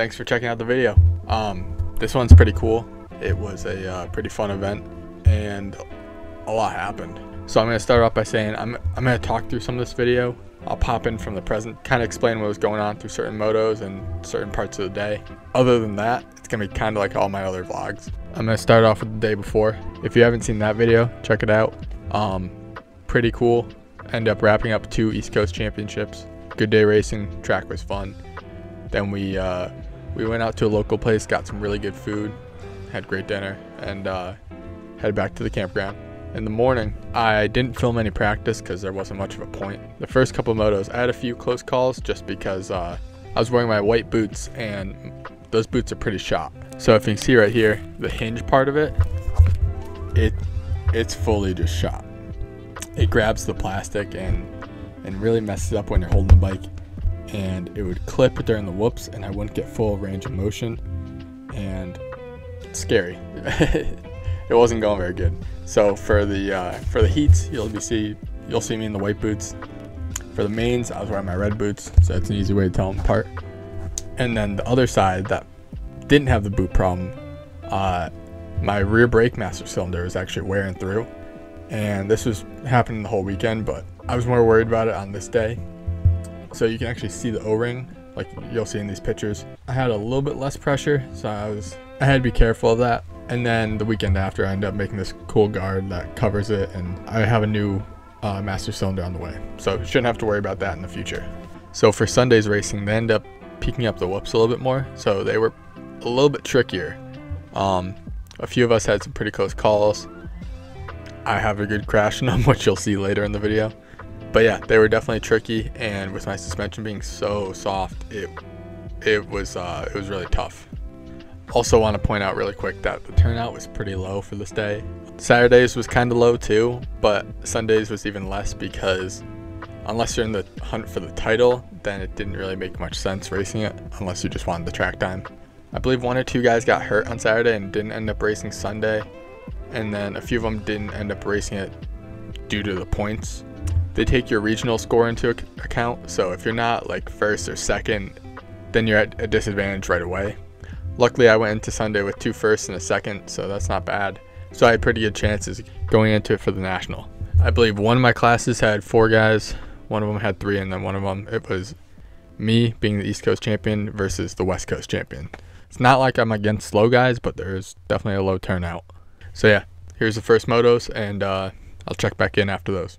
thanks for checking out the video. Um, this one's pretty cool. It was a uh, pretty fun event, and a lot happened. So I'm gonna start off by saying I'm I'm gonna talk through some of this video. I'll pop in from the present, kind of explain what was going on through certain motos and certain parts of the day. Other than that, it's gonna be kind of like all my other vlogs. I'm gonna start off with the day before. If you haven't seen that video, check it out. Um, pretty cool. End up wrapping up two East Coast championships. Good day racing. Track was fun. Then we uh, we went out to a local place, got some really good food, had great dinner, and uh, headed back to the campground in the morning. I didn't film any practice because there wasn't much of a point. The first couple motos, I had a few close calls just because uh, I was wearing my white boots and those boots are pretty shot. So if you can see right here, the hinge part of it, it it's fully just shot. It grabs the plastic and and really messes up when you're holding the bike. And it would clip during the whoops and I wouldn't get full range of motion. And scary. it wasn't going very good. So for the uh, for the heats, you'll be see you'll see me in the white boots. For the mains, I was wearing my red boots, so it's an easy way to tell them apart. And then the other side that didn't have the boot problem, uh, my rear brake master cylinder was actually wearing through, and this was happening the whole weekend. But I was more worried about it on this day. So you can actually see the O-ring, like you'll see in these pictures. I had a little bit less pressure, so I was I had to be careful of that. And then the weekend after, I ended up making this cool guard that covers it, and I have a new uh, master cylinder on the way. So shouldn't have to worry about that in the future. So for Sunday's racing, they end up peaking up the whoops a little bit more, so they were a little bit trickier. Um, a few of us had some pretty close calls. I have a good crash in them, which you'll see later in the video. But yeah, they were definitely tricky, and with my suspension being so soft, it it was uh, it was really tough. Also want to point out really quick that the turnout was pretty low for this day. Saturdays was kind of low too, but Sundays was even less because unless you're in the hunt for the title, then it didn't really make much sense racing it unless you just wanted the track time. I believe one or two guys got hurt on Saturday and didn't end up racing Sunday, and then a few of them didn't end up racing it due to the points. They take your regional score into account, so if you're not like first or second, then you're at a disadvantage right away. Luckily, I went into Sunday with two firsts and a second, so that's not bad. So I had pretty good chances going into it for the national. I believe one of my classes had four guys, one of them had three, and then one of them it was me being the East Coast champion versus the West Coast champion. It's not like I'm against slow guys, but there's definitely a low turnout. So yeah, here's the first motos, and uh, I'll check back in after those.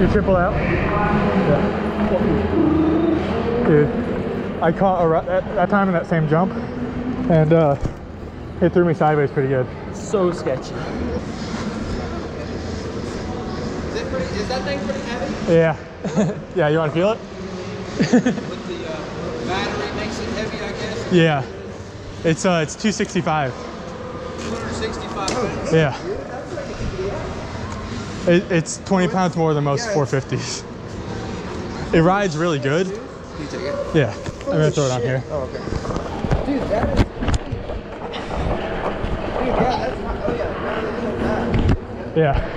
You triple out? Yeah. Dude, I caught a, ru- at that time in that same jump, and uh, it threw me sideways pretty good. So sketchy. Is, it pretty, is that thing pretty heavy? Yeah. yeah, you want to feel it? With the uh, battery makes it heavy, I guess. Yeah. It's uh, it's 265. 265 pounds. Yeah. It, it's 20 pounds more than most 450s. It rides really good. You take it? Yeah. I'm gonna throw it on here. Oh, okay. Dude, that is. Dude, yeah, that's not. Oh, yeah. Yeah.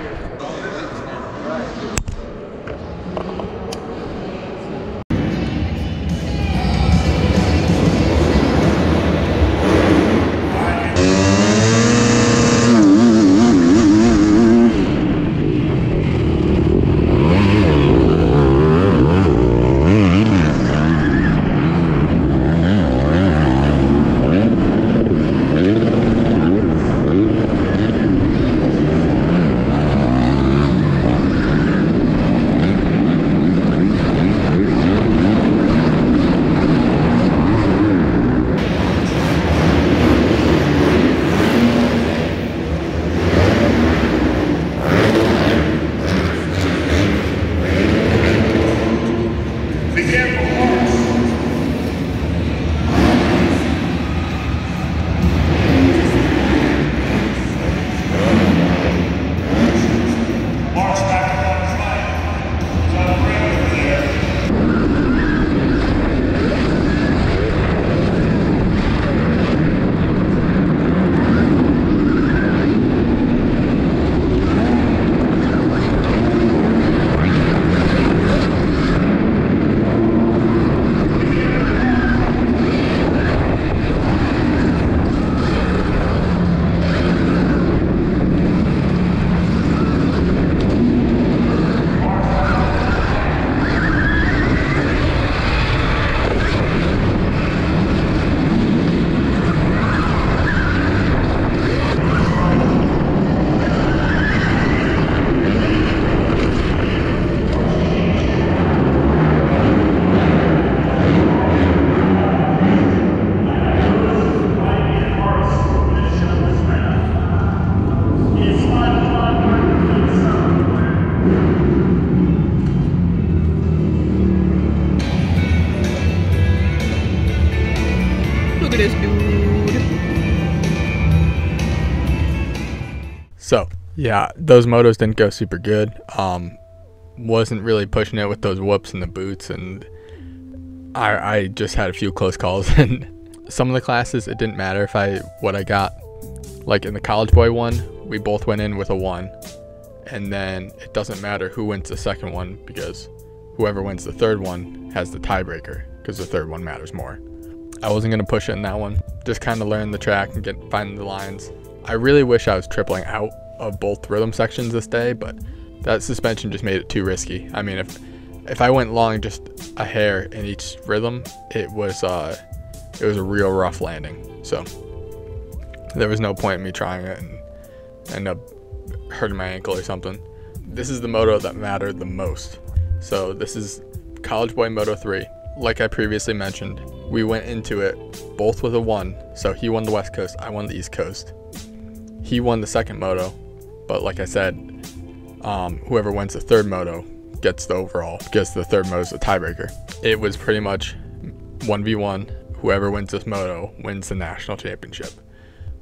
Look at this dude. So yeah, those motos didn't go super good. Um, wasn't really pushing it with those whoops and the boots, and I I just had a few close calls. And some of the classes, it didn't matter if I what I got. Like in the college boy one, we both went in with a one, and then it doesn't matter who wins the second one because whoever wins the third one has the tiebreaker because the third one matters more. I wasn't gonna push it in that one. Just kind of learn the track and get finding the lines. I really wish I was tripling out of both rhythm sections this day, but that suspension just made it too risky. I mean, if if I went long just a hair in each rhythm, it was uh, it was a real rough landing. So there was no point in me trying it and end up hurting my ankle or something. This is the moto that mattered the most. So this is College Boy Moto 3. Like I previously mentioned, we went into it both with a one. So he won the West Coast, I won the East Coast. He won the second moto, but like I said, um, whoever wins the third moto gets the overall because the third moto is the tiebreaker. It was pretty much 1v1. Whoever wins this moto wins the national championship,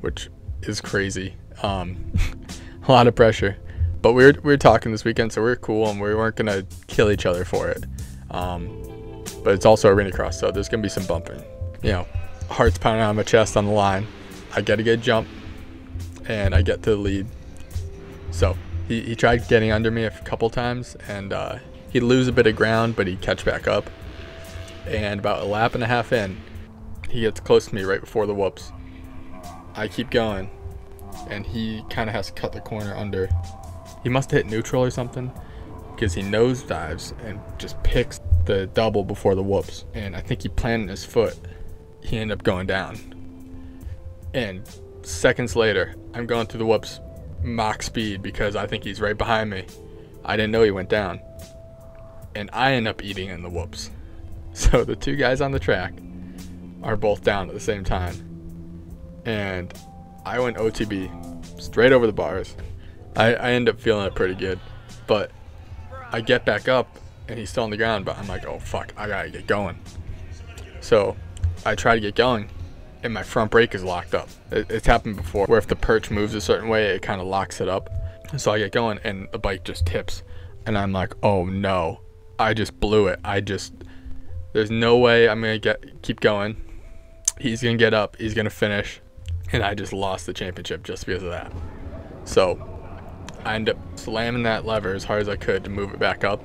which is crazy. Um, a lot of pressure. But we were, we were talking this weekend, so we were cool and we weren't going to kill each other for it. Um, but it's also arena cross, so there's to be some bumping. You know, heart's pounding on my chest on the line. I get a good jump and I get to the lead. So he, he tried getting under me a couple times and uh, he'd lose a bit of ground, but he'd catch back up. And about a lap and a half in, he gets close to me right before the whoops. I keep going, and he kind of has to cut the corner under. He must hit neutral or something, because he nose dives and just picks the double before the whoops, and I think he planted his foot. He ended up going down. And seconds later, I'm going through the whoops Mach speed because I think he's right behind me. I didn't know he went down. And I end up eating in the whoops. So the two guys on the track are both down at the same time. And I went OTB straight over the bars. I, I end up feeling it pretty good. But I get back up and he's still on the ground, but I'm like, oh fuck, I gotta get going. So I try to get going and my front brake is locked up. It, it's happened before where if the perch moves a certain way, it kind of locks it up. So I get going and the bike just tips. And I'm like, oh no, I just blew it. I just, there's no way I'm gonna get keep going. He's gonna get up, he's gonna finish, and I just lost the championship just because of that. So I end up slamming that lever as hard as I could to move it back up,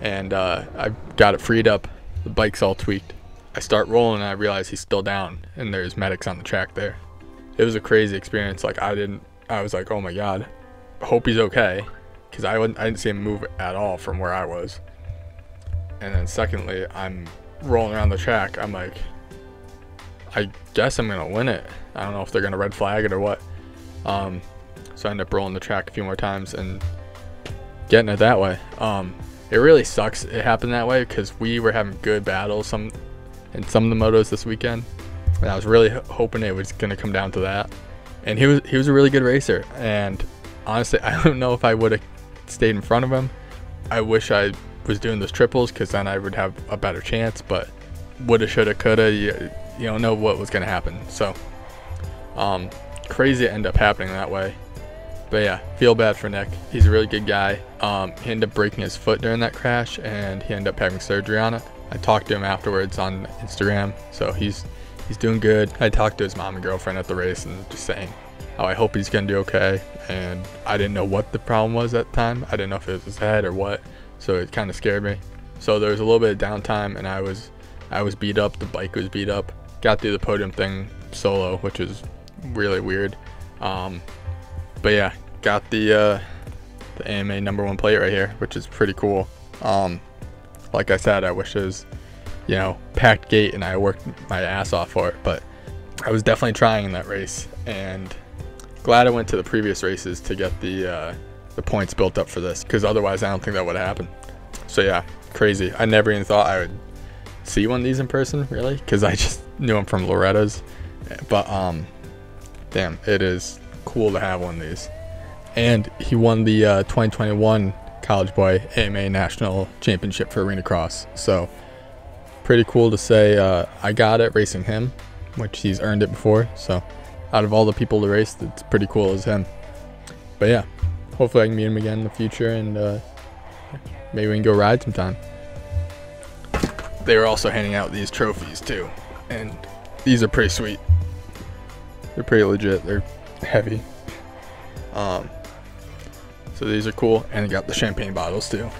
and uh, I got it freed up. The bike's all tweaked. I start rolling and I realize he's still down, and there's medics on the track there. It was a crazy experience. Like I didn't, I was like, oh my god, hope he's okay, because I wouldn't, I didn't see him move at all from where I was. And then secondly, I'm rolling around the track. I'm like, I guess I'm gonna win it. I don't know if they're gonna red flag it or what. Um, so I end up rolling the track a few more times and getting it that way. Um, it really sucks it happened that way because we were having good battles some in some of the motos this weekend, and I was really hoping it was gonna come down to that. And he was he was a really good racer, and honestly, I don't know if I would have stayed in front of him. I wish I was doing those triples because then I would have a better chance. But woulda, shoulda, coulda. You, you don't know what was gonna happen. So, um, crazy end up happening that way. But yeah, feel bad for Nick. He's a really good guy. Um, he ended up breaking his foot during that crash, and he ended up having surgery on it. I talked to him afterwards on Instagram, so he's he's doing good. I talked to his mom and girlfriend at the race, and just saying how I hope he's gonna do okay. And I didn't know what the problem was at the time. I didn't know if it was his head or what, so it kind of scared me. So there was a little bit of downtime, and I was I was beat up. The bike was beat up. Got through the podium thing solo, which was really weird. Um, but yeah, got the uh, the AMA number one plate right here, which is pretty cool. Um, like I said, I wish it was, you know, packed gate and I worked my ass off for it, but I was definitely trying in that race and glad I went to the previous races to get the uh, the points built up for this because otherwise I don't think that would happen. So yeah, crazy. I never even thought I would see one of these in person really because I just knew them from Loretta's, but um, damn, it is cool to have one of these. And he won the uh, 2021 College Boy AMA National Championship for Arena Cross. So pretty cool to say uh, I got it racing him, which he's earned it before. So out of all the people to race, it's pretty cool as him. But yeah, hopefully I can meet him again in the future and uh, maybe we can go ride sometime. They were also handing out these trophies too, and these are pretty sweet. They're pretty legit. They're heavy. Um, so these are cool, and they got the champagne bottles too.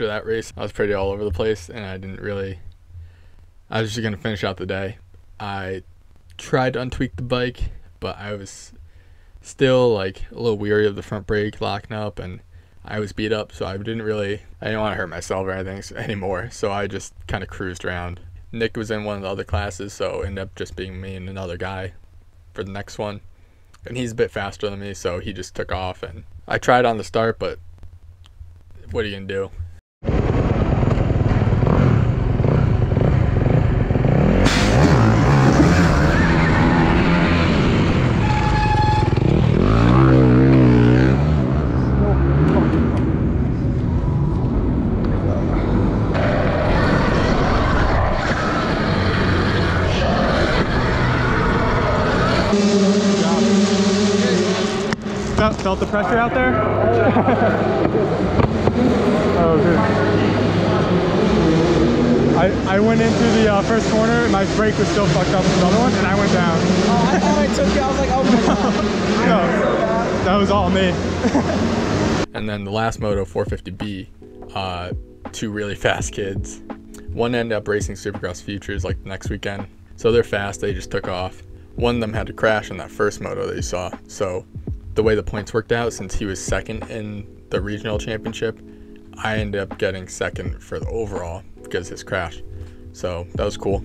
After that race, I was pretty all over the place and I didn't really. I was just going to finish out the day. I tried to untweak the bike, but I was still like a little weary of the front brake locking up and I was beat up, so I didn't really, I didn't want to hurt myself or anything anymore. So I just kind of cruised around. Nick was in one of the other classes, so ended up just being me and another guy for the next one. And he's a bit faster than me, so he just took off. And I tried on the start, but what are you gonna do? Felt, felt the pressure out there? oh, dude. I, I went into the uh, first corner, my brake was still fucked up from the other one, and I went down. Oh, I thought I took you. I was like, oh my god. No, that was all me. And then the last moto, 450B, uh, two really fast kids. One ended up racing Supercross Futures like next weekend. So they're fast, they just took off. One of them had to crash in that first moto that you saw. So the way the points worked out, since he was second in the regional championship, I ended up getting second for the overall because his crash. So that was cool.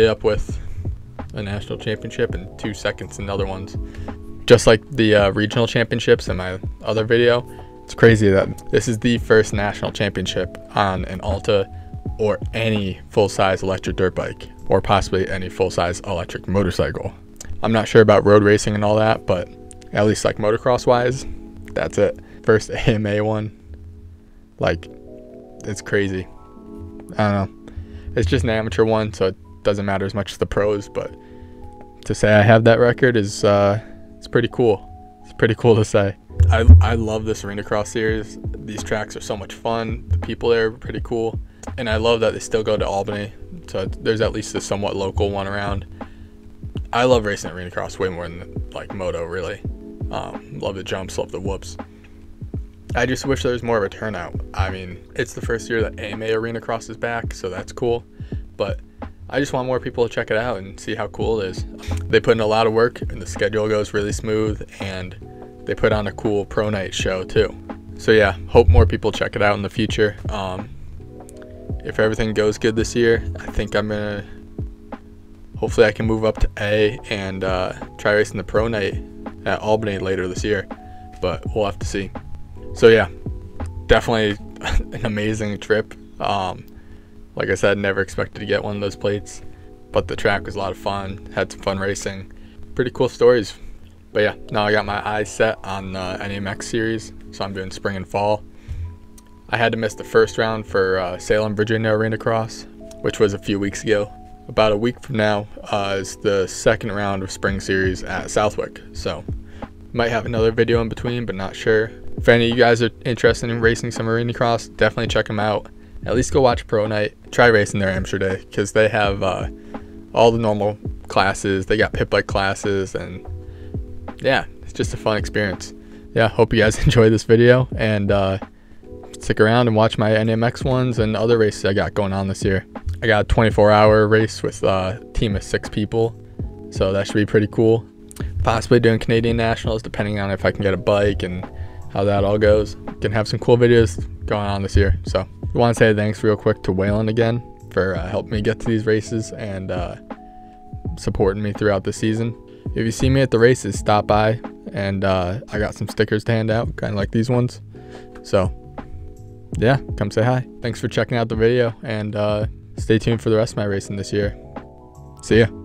ended up with a national championship and two seconds in other ones. Just like the uh, regional championships in my other video, it's crazy that this is the first national championship on an Alta or any full-size electric dirt bike or possibly any full-size electric motorcycle. I'm not sure about road racing and all that, but at least like motocross wise, that's it. First AMA one. Like, it's crazy. I don't know. It's just an amateur one, so it doesn't matter as much as the pros, but to say I have that record is uh it's pretty cool. It's pretty cool to say. I I love this arena cross series. These tracks are so much fun. The people there are pretty cool. And I love that they still go to Albany. So there's at least a somewhat local one around. I love racing arena cross way more than like moto really. Um, love the jumps, love the whoops. I just wish there was more of a turnout. I mean, it's the first year that AMA Arena Cross is back, so that's cool. But I just want more people to check it out and see how cool it is. They put in a lot of work, and the schedule goes really smooth, and they put on a cool pro night show too. So yeah, hope more people check it out in the future. Um, if everything goes good this year, I think I'm gonna. Hopefully, I can move up to A and uh, try racing the pro night at Albany later this year. But we'll have to see. So yeah, definitely an amazing trip. Um, like I said, never expected to get one of those plates, but the track was a lot of fun. Had some fun racing. Pretty cool stories. But yeah, now I got my eyes set on the NAMX series, so I'm doing spring and fall. I had to miss the first round for uh, Salem, Virginia Arena Cross, which was a few weeks ago. About a week from now uh, is the second round of spring series at Southwick. So might have another video in between, but not sure. If any of you guys are interested in racing some arena cross, definitely check them out. At least go watch Pro Night. Try racing their amateur day because they have uh, all the normal classes. They got pit bike classes, and yeah, it's just a fun experience. Yeah, hope you guys enjoy this video and uh, stick around and watch my NMX ones and other races I got going on this year. I got a 24 hour race with a team of six people, so that should be pretty cool. Possibly doing Canadian Nationals depending on if I can get a bike and how that all goes. Can have some cool videos going on this year. So, want to say thanks real quick to Whelen again for uh, helping me get to these races and uh, supporting me throughout the season. If you see me at the races, stop by and uh, I got some stickers to hand out, kind of like these ones. So, yeah, come say hi. Thanks for checking out the video and uh, stay tuned for the rest of my racing this year. See ya.